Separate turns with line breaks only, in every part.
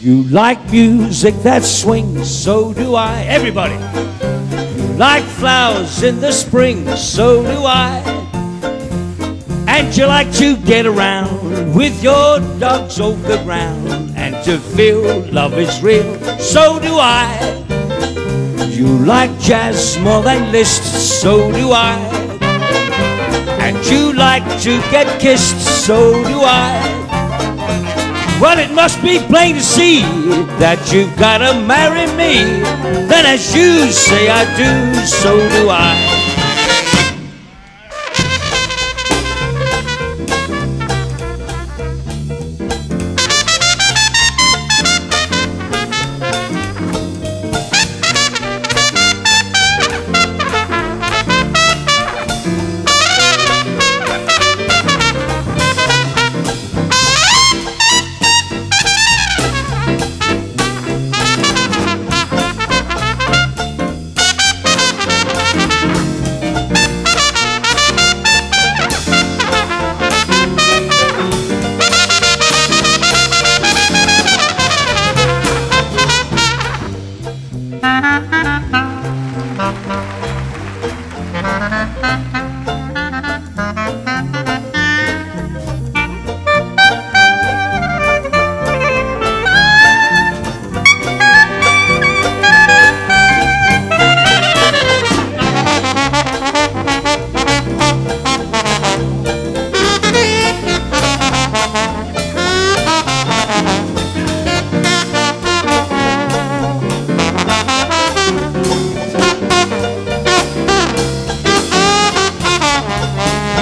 You like music that swings, so do I. Everybody. You like flowers in the spring, so do I. And you like to get around with your dogs over the ground and to feel love is real, so do I. You like jazz more than Liszt, so do I. And you like to get kissed, so do I. Well, it must be plain to see that you've gotta marry me. Then, as you say I do, so do I.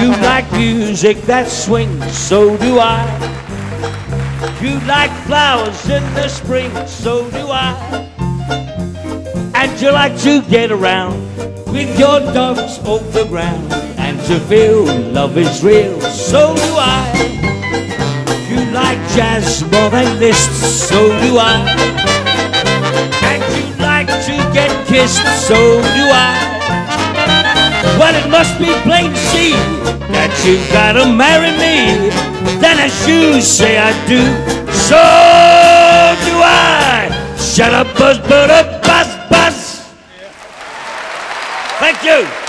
You like music that swings, so do I. You like flowers in the spring, so do I. And you like to get around with your dogs over the ground and to feel love is real, so do I. You like jazz more than Liszt, so do I. And you like to get kissed, so do I. Must be plain to see that you gotta marry me. Then, as you say I do, so do I. Shut up, buzz, but up, buzz, buzz. Thank you.